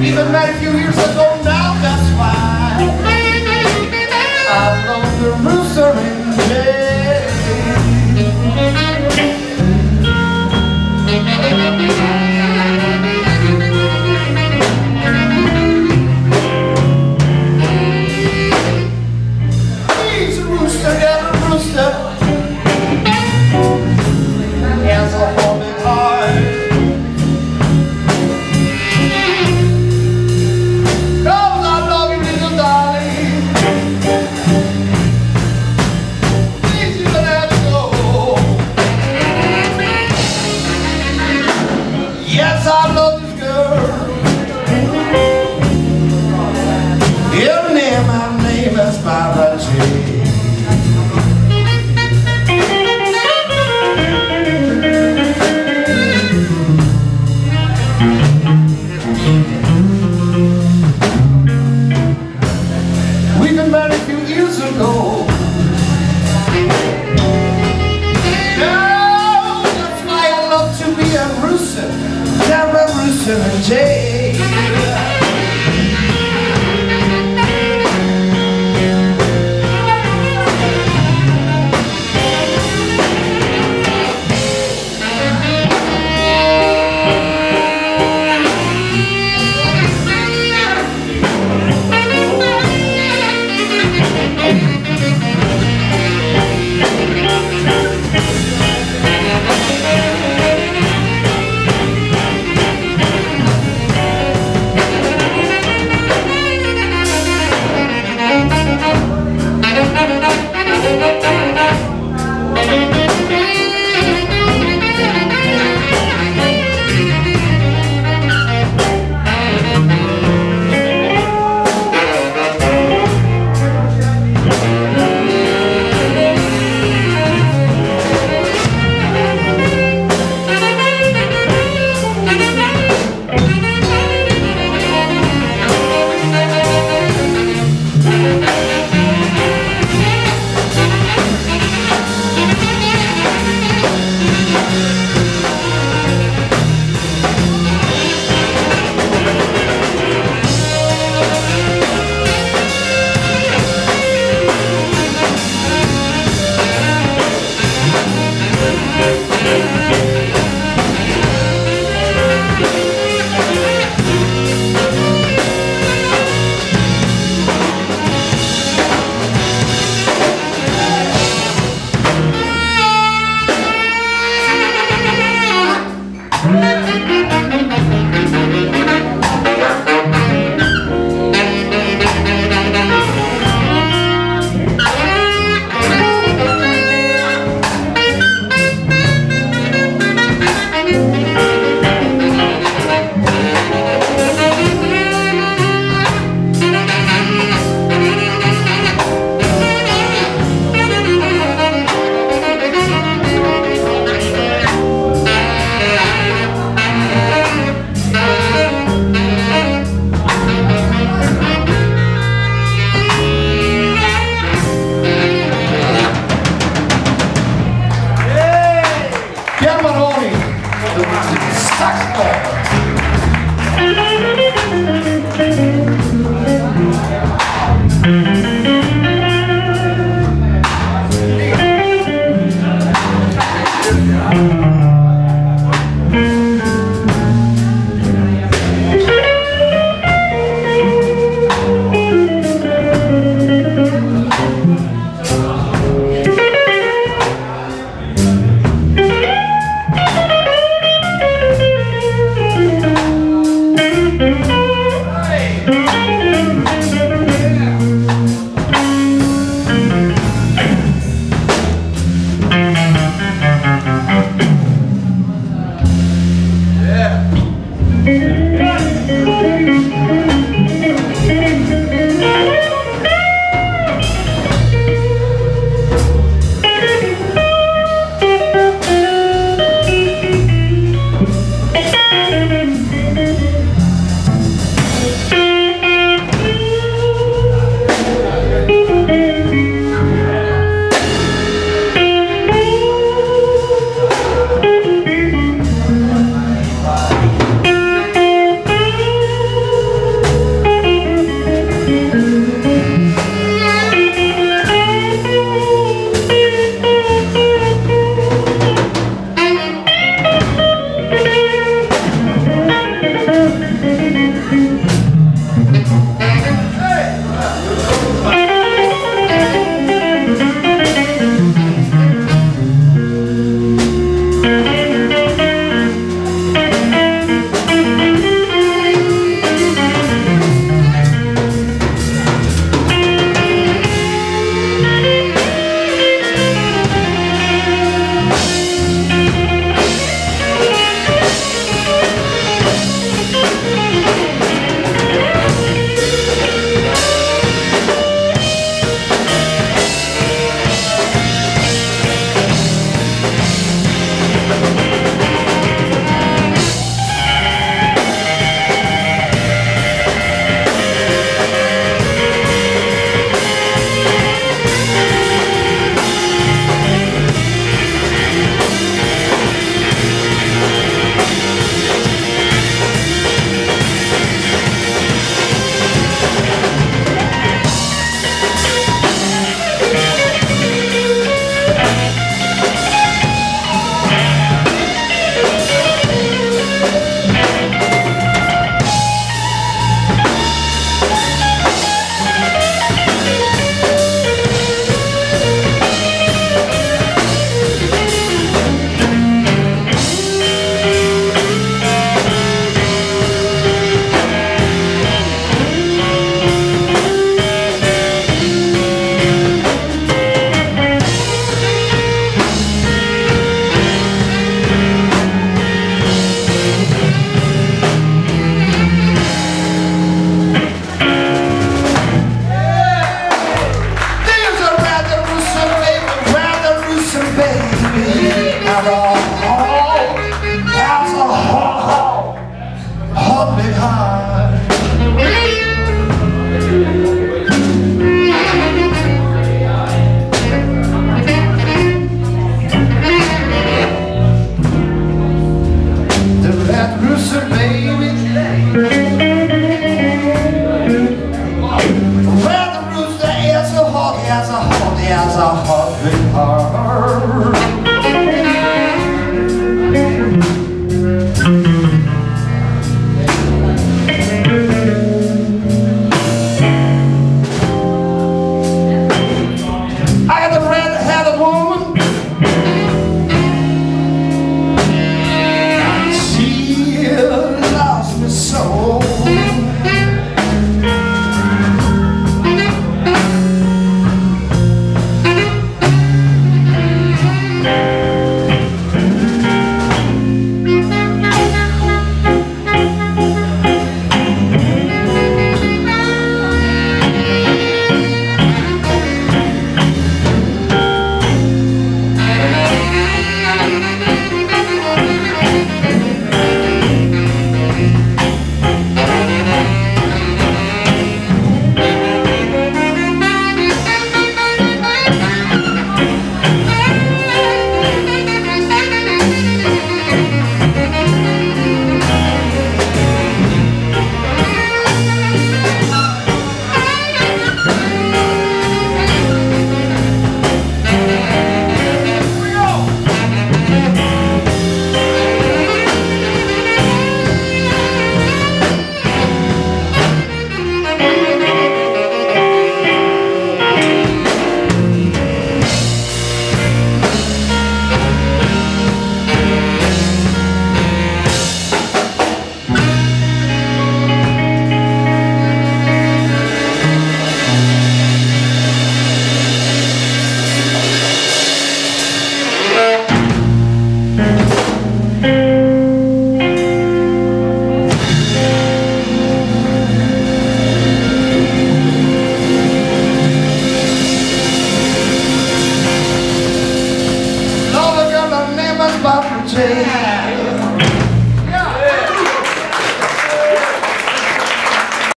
Even met a few years ago now, that's why I the in.